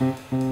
Mm-hmm.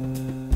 Mm-hmm.